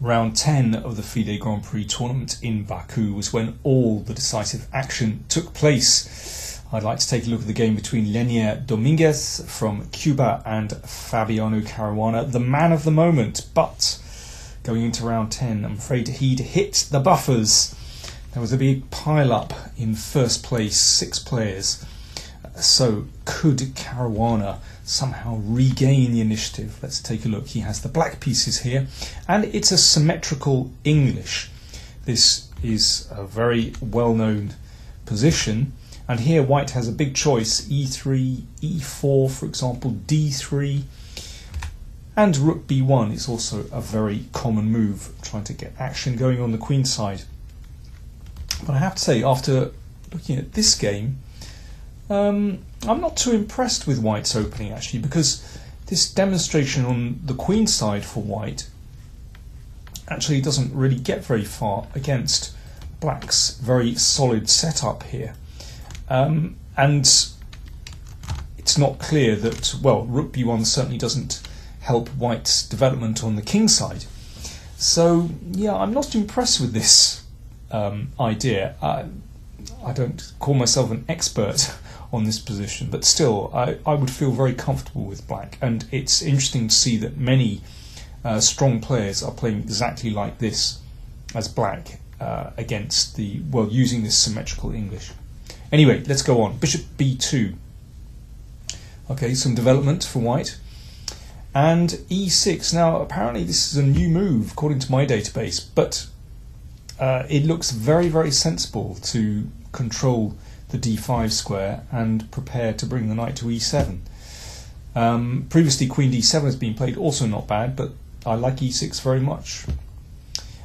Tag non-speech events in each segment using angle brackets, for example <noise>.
Round 10 of the FIDE Grand Prix tournament in Baku was when all the decisive action took place. I'd like to take a look at the game between Lenier Dominguez from Cuba and Fabiano Caruana, the man of the moment. But going into round 10, I'm afraid he'd hit the buffers. There was a big pile up in first place, six players. So could Caruana somehow regain the initiative? Let's take a look. He has the black pieces here, and it's a symmetrical English. This is a very well known position. And here white has a big choice e3, e4, for example, d3. And rook b1 is also a very common move, trying to get action going on the queen side. But I have to say, after looking at this game, um, I'm not too impressed with White's opening actually because this demonstration on the queen side for White actually doesn't really get very far against Black's very solid setup here. Um, and it's not clear that, well, Rook b1 certainly doesn't help White's development on the king side. So, yeah, I'm not impressed with this um, idea. I, I don't call myself an expert <laughs> on this position. But still, I, I would feel very comfortable with black. And it's interesting to see that many uh, strong players are playing exactly like this as black uh, against the, well, using this symmetrical English. Anyway, let's go on. Bishop b2. Okay, some development for white. And e6. Now, apparently, this is a new move according to my database, but uh, it looks very, very sensible to control the d5 square and prepare to bring the knight to e7. Um, previously, queen d7 has been played, also not bad, but I like e6 very much.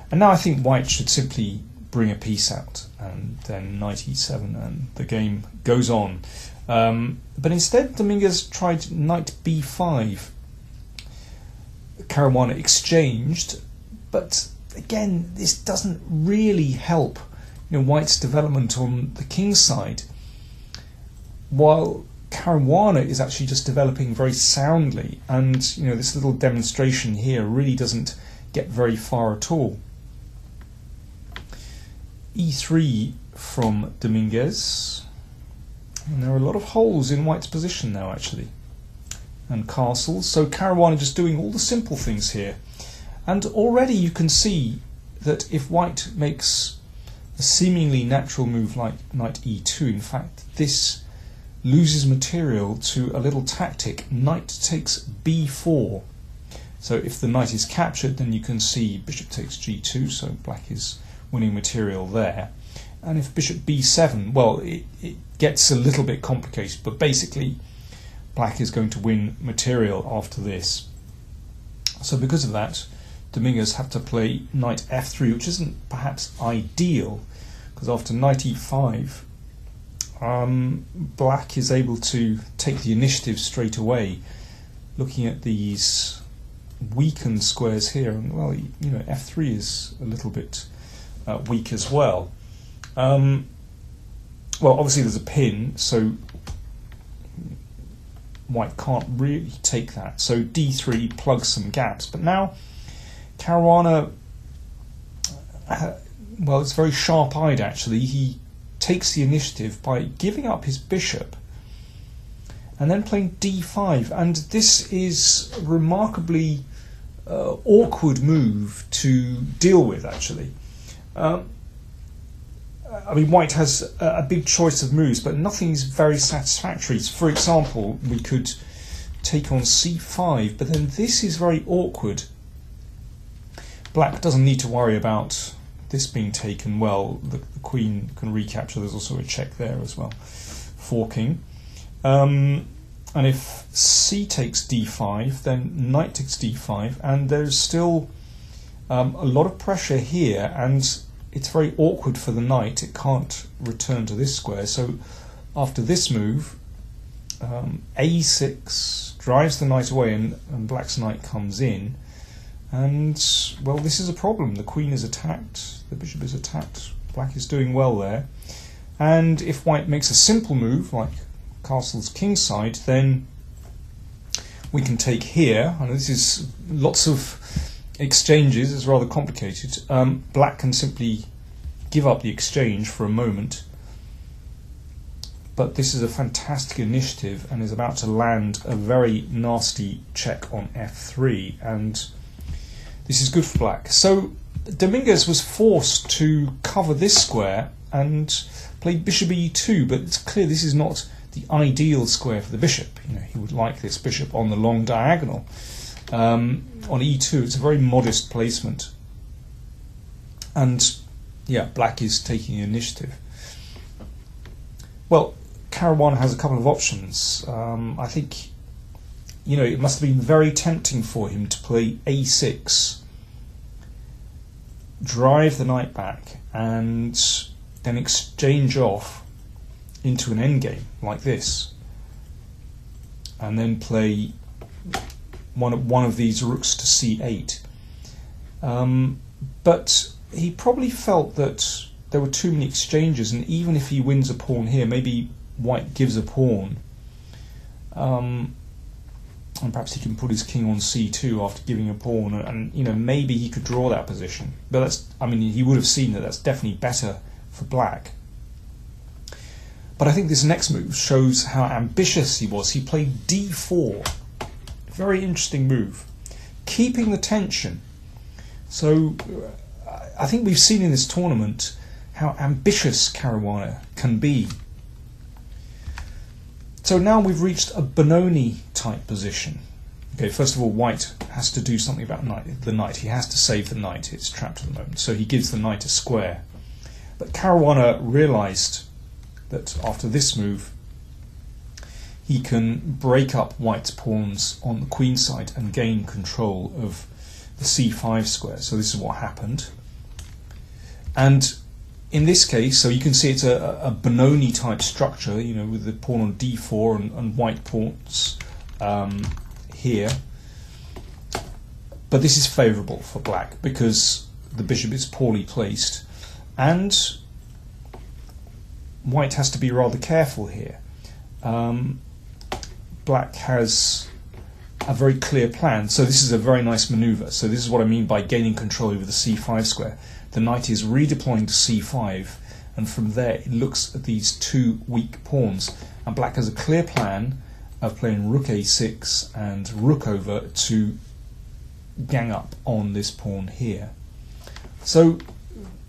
And now I think white should simply bring a piece out and then knight e7 and the game goes on. Um, but instead, Dominguez tried knight b5. Caruana exchanged, but again, this doesn't really help you know, White's development on the king's side, while Caruana is actually just developing very soundly, and you know this little demonstration here really doesn't get very far at all. E3 from Dominguez, and there are a lot of holes in White's position now actually, and castles. So Caruana just doing all the simple things here, and already you can see that if White makes a seemingly natural move like knight e2. In fact, this loses material to a little tactic. Knight takes b4. So if the knight is captured, then you can see bishop takes g2, so black is winning material there. And if bishop b7, well, it, it gets a little bit complicated, but basically black is going to win material after this. So because of that, Dominguez have to play knight f3, which isn't perhaps ideal, because after knight e5, um, black is able to take the initiative straight away. Looking at these weakened squares here, and well, you know, f3 is a little bit uh, weak as well. Um, well, obviously there's a pin, so white can't really take that. So d3 plugs some gaps, but now Caruana, uh, well, it's very sharp eyed actually. He takes the initiative by giving up his bishop and then playing d5. And this is a remarkably uh, awkward move to deal with actually. Um, I mean, White has a big choice of moves, but nothing is very satisfactory. For example, we could take on c5, but then this is very awkward Black doesn't need to worry about this being taken well. The, the queen can recapture. There's also a check there as well. Forking. Um, and if c takes d5, then knight takes d5, and there's still um, a lot of pressure here, and it's very awkward for the knight. It can't return to this square. So after this move, um, a6 drives the knight away, and, and black's knight comes in. And, well, this is a problem. The queen is attacked, the bishop is attacked, black is doing well there. And if white makes a simple move, like castle's kingside, then we can take here, and this is lots of exchanges it's rather complicated. Um, black can simply give up the exchange for a moment, but this is a fantastic initiative and is about to land a very nasty check on f3, and this is good for black. So Dominguez was forced to cover this square and play bishop e2, but it's clear this is not the ideal square for the bishop. You know, he would like this bishop on the long diagonal. Um, on e2, it's a very modest placement. And yeah, black is taking initiative. Well, Caruana has a couple of options. Um, I think, you know, it must have been very tempting for him to play a6, drive the knight back, and then exchange off into an endgame like this, and then play one of, one of these rooks to c8. Um, but he probably felt that there were too many exchanges, and even if he wins a pawn here, maybe white gives a pawn. Um, and perhaps he can put his king on c2 after giving a pawn, and, and, you know maybe he could draw that position. But that's, I mean, he would have seen that that's definitely better for black. But I think this next move shows how ambitious he was. He played d4, very interesting move, keeping the tension. So uh, I think we've seen in this tournament how ambitious Caruana can be. So now we've reached a Benoni type position. Okay, first of all, White has to do something about knight, the knight. He has to save the knight. It's trapped at the moment. So he gives the knight a square. But Caruana realised that after this move, he can break up White's pawns on the queen side and gain control of the c5 square. So this is what happened. And in this case, so you can see it's a, a Benoni type structure, you know, with the pawn on d4 and, and white pawns um, here. But this is favourable for black because the bishop is poorly placed and white has to be rather careful here. Um, black has a very clear plan. So this is a very nice maneuver. So this is what I mean by gaining control over the c5 square the knight is redeploying to c5 and from there it looks at these two weak pawns and black has a clear plan of playing rook a6 and rook over to gang up on this pawn here. So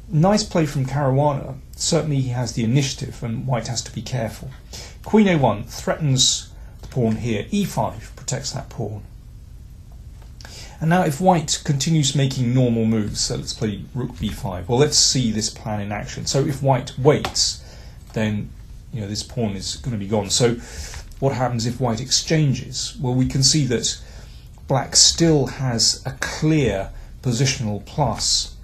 nice play from Caruana. Certainly he has the initiative and white has to be careful. Queen a1 threatens the pawn here. e5 protects that pawn. And now if white continues making normal moves, so let's play rook b5, well let's see this plan in action. So if white waits, then you know this pawn is going to be gone. So what happens if white exchanges? Well we can see that black still has a clear positional plus.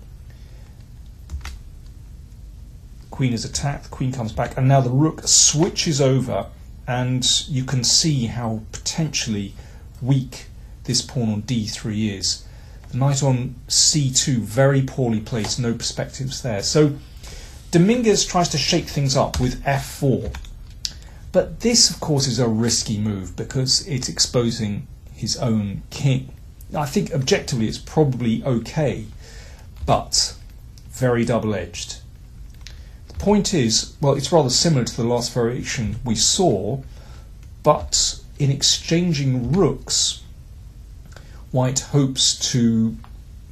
Queen is attacked, the queen comes back, and now the rook switches over and you can see how potentially weak this pawn on d3 is. The knight on c2, very poorly placed, no perspectives there. So Dominguez tries to shake things up with f4. But this, of course, is a risky move because it's exposing his own king. I think objectively it's probably okay, but very double edged. The point is, well, it's rather similar to the last variation we saw, but in exchanging rooks, White hopes to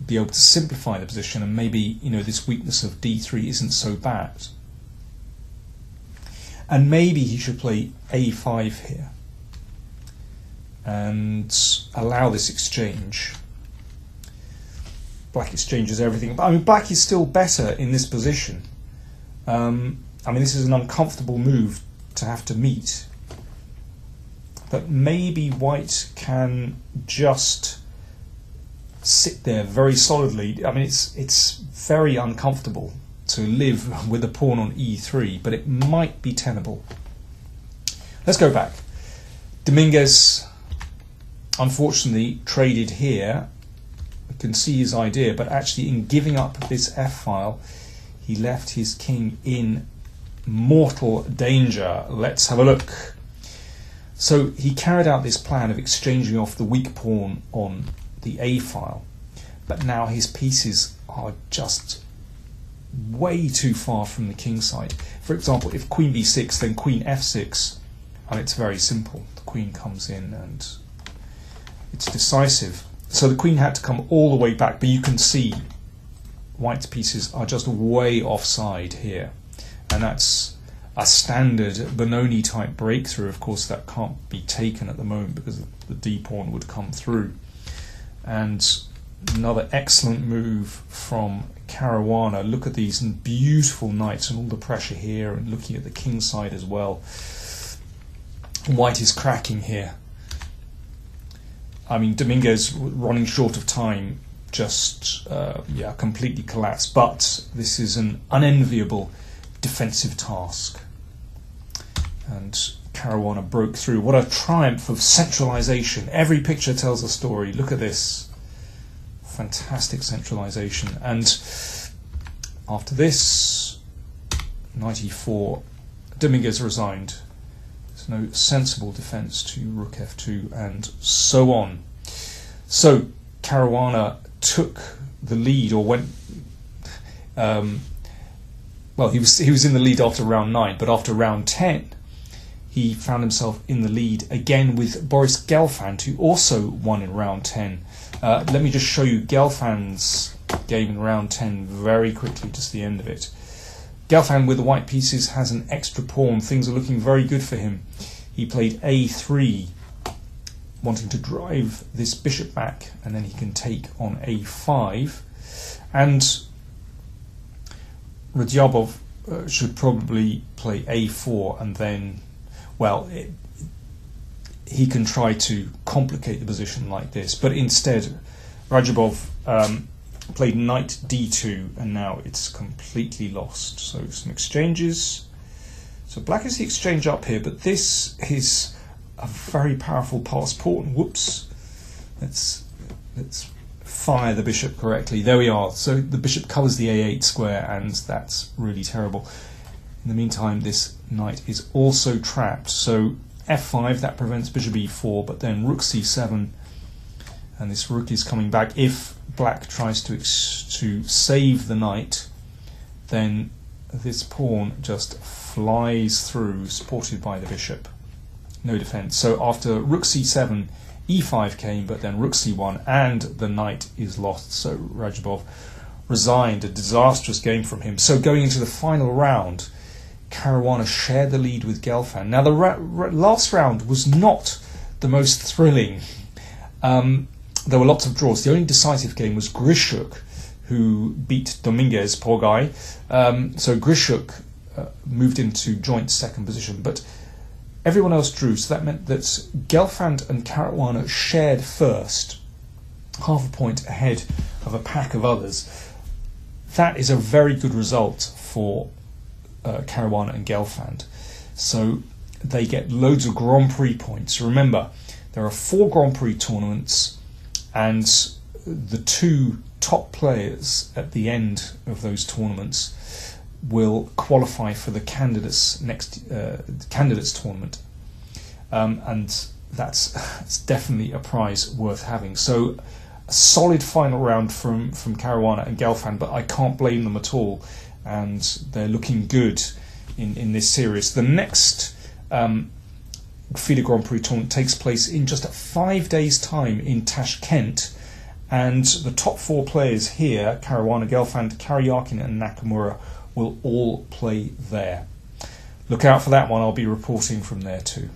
be able to simplify the position and maybe you know this weakness of d3 isn't so bad. And maybe he should play a5 here and allow this exchange. Black exchanges everything. But I mean, black is still better in this position. Um, I mean, this is an uncomfortable move to have to meet. But maybe white can just sit there very solidly. I mean, it's it's very uncomfortable to live with a pawn on e3, but it might be tenable. Let's go back. Dominguez, unfortunately, traded here. You can see his idea, but actually, in giving up this f file, he left his king in mortal danger. Let's have a look. So he carried out this plan of exchanging off the weak pawn on the A file. but now his pieces are just way too far from the king side. For example, if queen b6, then queen f6, and it's very simple. The queen comes in and it's decisive. So the queen had to come all the way back, but you can see white's pieces are just way offside here. And that's a standard Benoni type breakthrough. Of course, that can't be taken at the moment because the d pawn would come through. And another excellent move from Caruana. Look at these beautiful knights and all the pressure here, and looking at the king side as well. White is cracking here. I mean, Dominguez running short of time, just uh, yeah, completely collapsed. But this is an unenviable defensive task, and Caruana broke through. What a triumph of centralization! Every picture tells a story. Look at this fantastic centralization. And after this, 94, Dominguez resigned. There's no sensible defense to rook f2 and so on. So Caruana took the lead or went. Um, well, he was he was in the lead after round nine, but after round ten, he found himself in the lead again with Boris Gelfand, who also won in round ten. Uh, let me just show you Gelfand's game in round 10 very quickly, just the end of it. Gelfand with the white pieces has an extra pawn. Things are looking very good for him. He played a3, wanting to drive this bishop back, and then he can take on a5. And Radjabov uh, should probably play a4 and then, well, it, he can try to complicate the position like this. But instead, Radjabov um, played knight d2, and now it's completely lost. So some exchanges. So black is the exchange up here, but this is a very powerful passed pawn. Whoops. Let's let's fire the bishop correctly. There we are. So the bishop covers the a8 square, and that's really terrible. In the meantime, this knight is also trapped. So f5, that prevents bishop e4, but then rook c7, and this rook is coming back. If black tries to, to save the knight, then this pawn just flies through, supported by the bishop. No defense. So after rook c7, e5 came, but then rook c1, and the knight is lost. So Radjabov resigned, a disastrous game from him. So going into the final round, Caruana shared the lead with Gelfand. Now, the ra- ra- last round was not the most thrilling. Um, there were lots of draws. The only decisive game was Grischuk, who beat Dominguez, poor guy. Um, so Grischuk uh, moved into joint second position, but everyone else drew. So that meant that Gelfand and Caruana shared first, half a point ahead of a pack of others. That is a very good result for uh, Caruana and Gelfand. So they get loads of Grand Prix points. Remember, there are four Grand Prix tournaments, and the two top players at the end of those tournaments will qualify for the candidates next uh, candidates tournament, um, and that's, definitely a prize worth having. So. A solid final round from, from Caruana and Gelfand, but I can't blame them at all and they're looking good in, in this series. The next um, FIDE Grand Prix tournament takes place in just five days' time in Tashkent, and the top four players here, Caruana, Gelfand, Karyakin, and Nakamura, will all play there. Look out for that one, I'll be reporting from there too.